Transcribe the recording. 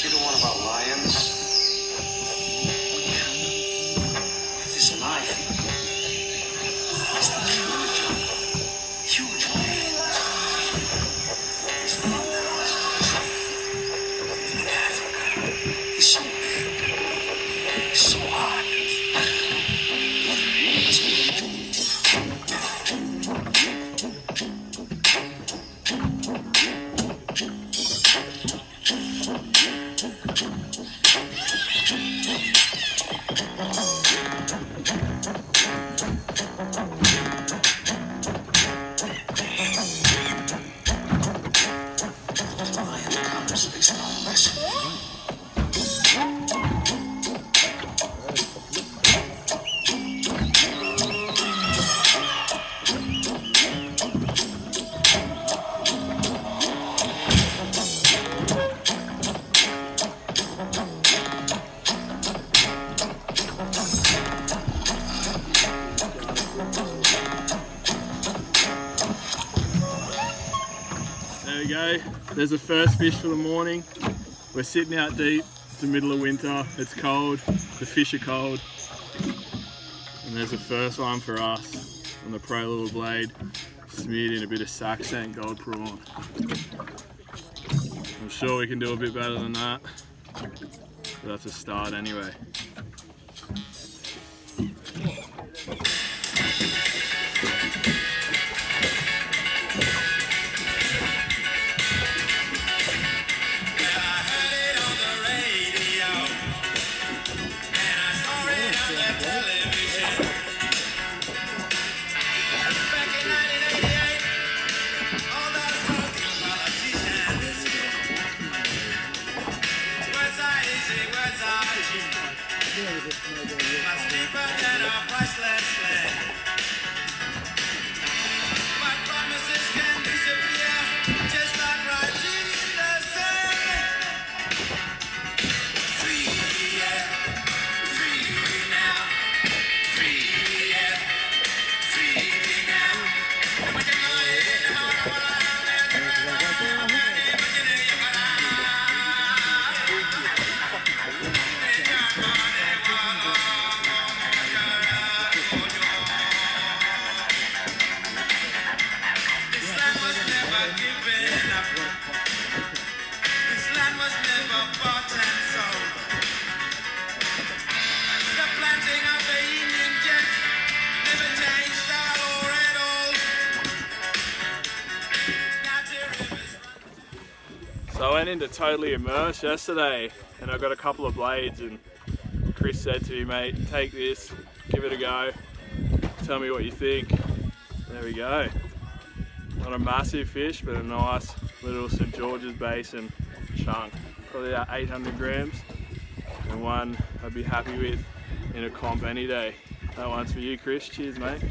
see the one about lions? it's a knife, It's the king of the jungle. Huge man. He's the one that was Africa. He's so big. He's so high. There we go. There's the first fish for the morning. We're sitting out deep. It's the middle of winter. It's cold. The fish are cold. And there's the first one for us on the Pro Little Blade, smeared in a bit of Saxon gold prawn. I'm sure we can do a bit better than that. But that's a start anyway. Masih banana, pas less less. So I went into Totally Immersed yesterday and I got a couple of blades and Chris said to me, mate, take this, give it a go, tell me what you think. There we go. Not a massive fish, but a nice little St. George's Basin chunk. Probably about 800 grams and one I'd be happy with in a comp any day. That one's for you, Chris. Cheers, mate.